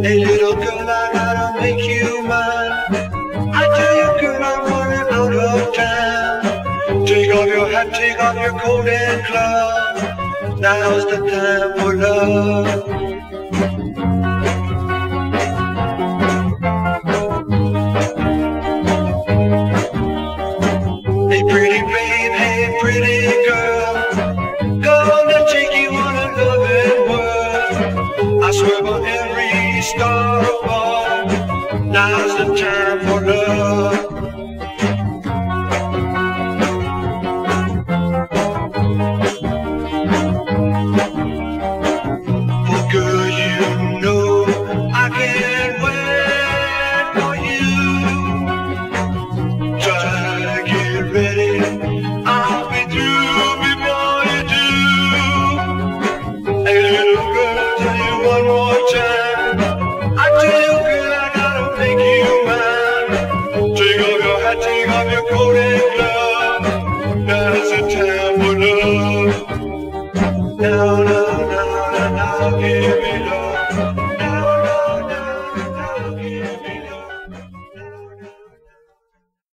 Hey little girl, I gotta make you mine. I tell you, girl, I'm running out of time. Take off your hat, take off your coat and glove. Now's the time for love. Hey pretty babe, hey pretty girl Gonna take you on a loving world I swear by every star of Now's the time for love. catching of your coat and glove. Now's the time for love. Now, now, now, now, now, give me.